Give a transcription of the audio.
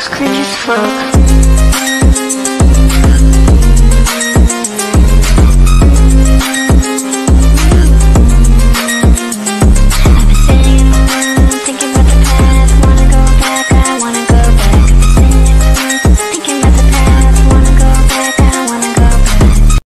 Screen as fuck.